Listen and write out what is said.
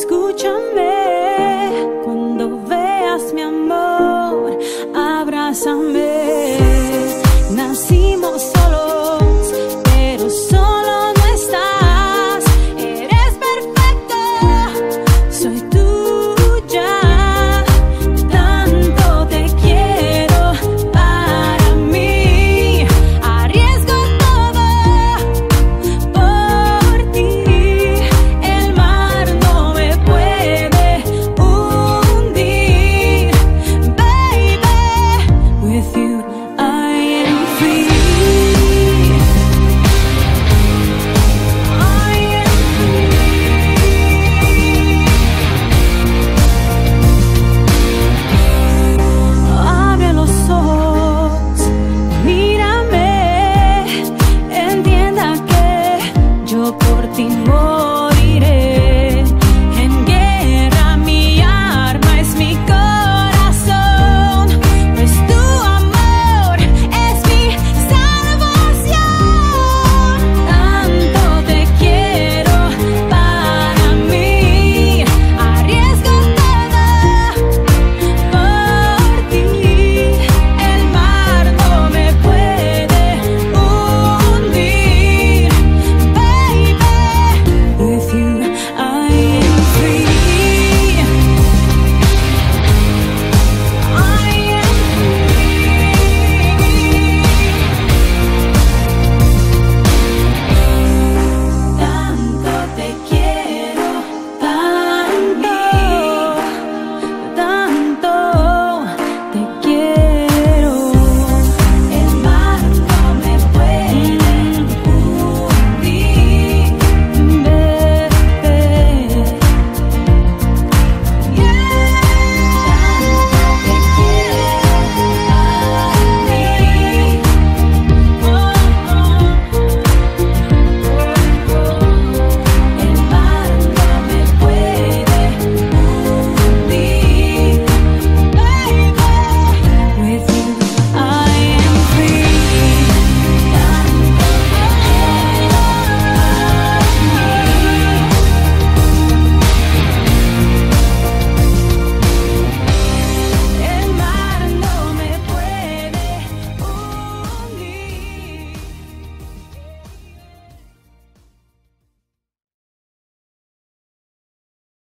Escúchame.